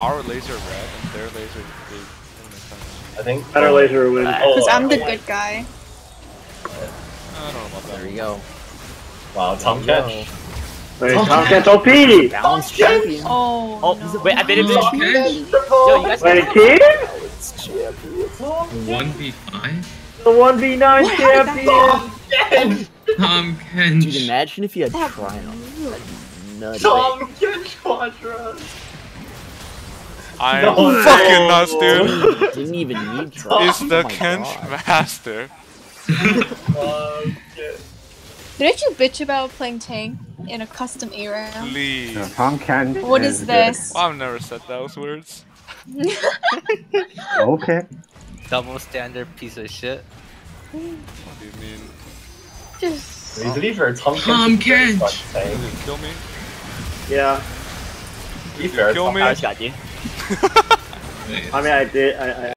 our laser red and their laser blue. Doesn't make sense. I think Better laser win. Oh, Because I'm the oh, good guy. I don't know about that. There you go. Wow, Tahm Kench. Wait, Tomcat's OP! Balanced oh, champion. Oh, Oh, no. wait, I made it. Okay. Yo, you guys. Wait, kid? One v five. The 1v9 champion! Catch! Tahm Kench. Dude, imagine if you had That- Triumph. Tahm Kench Quadra! I'm No. fucking nuts, dude. Dude, Didn't even need Triumph. It's oh the Oh Kench God. Master. Tahm Kench. Didn't you bitch about playing tank in a custom era? Please. No, Tom Ken. What is this? I've never said those words. Okay. Double standard piece of shit. What do you mean? Just. To be fair, Tahm Kench. Tahm is very Did tank. kill me? Yeah, To be fair, Kill Tahm me. I just got you. I mean, I did. I, I